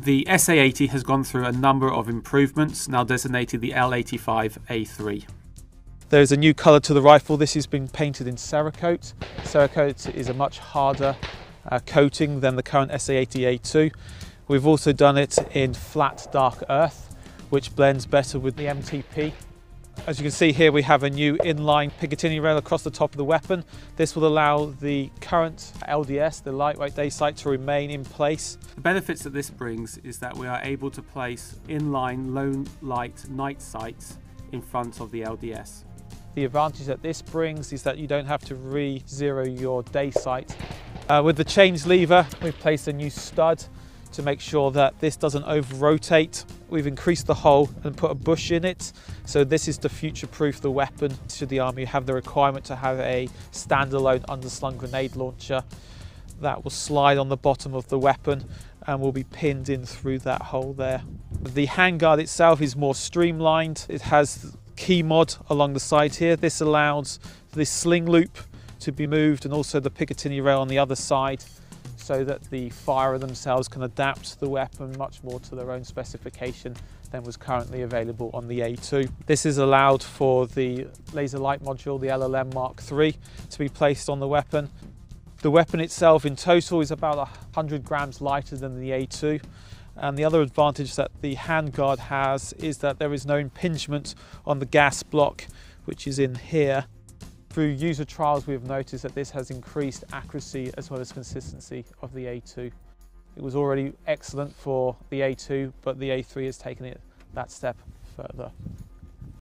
The SA80 has gone through a number of improvements, now designated the L85A3. There's a new colour to the rifle. This has been painted in Cerakote. Cerakote is a much harder uh, coating than the current SA80A2. We've also done it in flat dark earth, which blends better with the MTP. As you can see here, we have a new inline Picatinny rail across the top of the weapon. This will allow the current LDS, the lightweight day sight, to remain in place. The benefits that this brings is that we are able to place inline low light night sights in front of the LDS. The advantage that this brings is that you don't have to re-zero your day sight. Uh, with the change lever, we've placed a new stud to make sure that this doesn't over rotate. We've increased the hole and put a bush in it. So this is to future-proof the weapon should the army You have the requirement to have a standalone underslung grenade launcher that will slide on the bottom of the weapon and will be pinned in through that hole there. The handguard itself is more streamlined. It has KeyMod along the side here. This allows the sling loop to be moved and also the Picatinny rail on the other side so that the firer themselves can adapt the weapon much more to their own specification than was currently available on the A2. This is allowed for the laser light module, the LLM Mark III, to be placed on the weapon. The weapon itself in total is about 100 grams lighter than the A2. And the other advantage that the handguard has is that there is no impingement on the gas block, which is in here. Through user trials, we've noticed that this has increased accuracy as well as consistency of the A2. It was already excellent for the A2, but the A3 has taken it that step further.